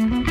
mhm